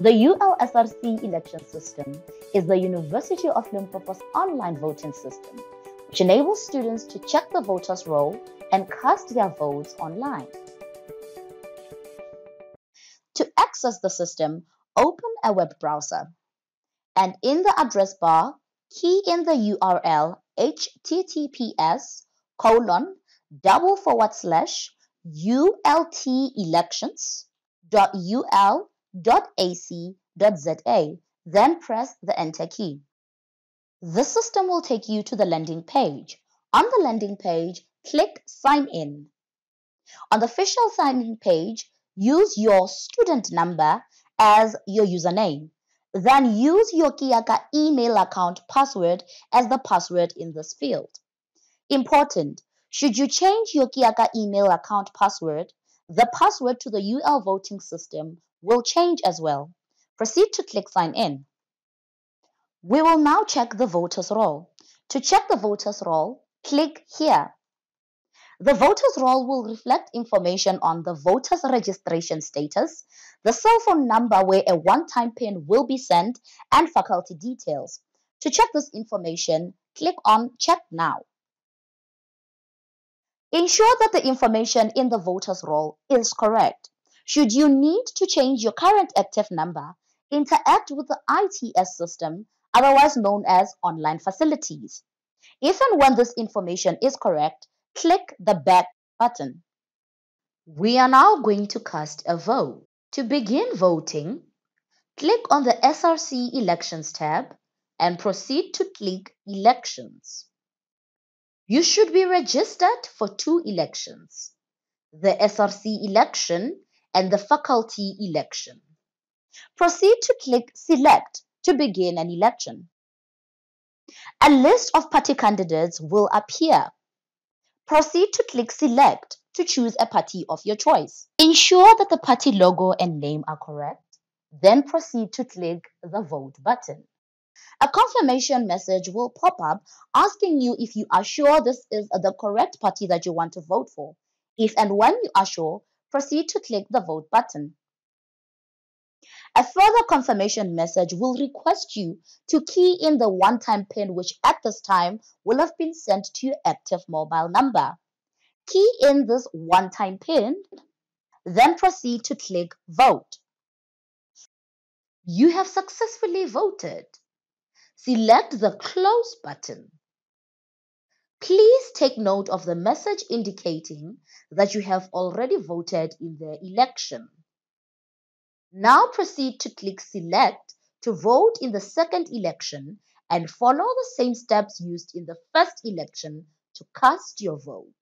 The ULSRC election system is the University of Limpopo's online voting system, which enables students to check the voters' roll and cast their votes online. To access the system, open a web browser and in the address bar, key in the URL https colon double forward slash ultelections.ul.ac.za, then press the enter key. The system will take you to the landing page. On the landing page, click sign in. On the official sign-in page, use your student number as your username. Then use your Keyaka email account password as the password in this field. Important, should you change your Keyaka email account password, the password to the UL voting system will change as well. Proceed to click sign in. We will now check the voters roll. To check the voters roll, click here. The voters roll will reflect information on the voter's registration status, the cell phone number where a one-time PIN will be sent, and faculty details. To check this information, click on Check Now. Ensure that the information in the voter's roll is correct. Should you need to change your current active number, interact with the ITS system, otherwise known as online facilities. If and when this information is correct, click the Back button. We are now going to cast a vote. To begin voting, click on the SRC Elections tab and proceed to click Elections. You should be registered for two elections, the SRC election and the faculty election. Proceed to click Select to begin an election. A list of party candidates will appear. Proceed to click Select to choose a party of your choice. Ensure that the party logo and name are correct. Then proceed to click the Vote button. A confirmation message will pop up asking you if you are sure this is the correct party that you want to vote for. If and when you are sure, proceed to click the vote button. A further confirmation message will request you to key in the one-time PIN which at this time will have been sent to your active mobile number. Key in this one-time PIN, then proceed to click Vote. You have successfully voted select the Close button. Please take note of the message indicating that you have already voted in the election. Now proceed to click Select to vote in the second election and follow the same steps used in the first election to cast your vote.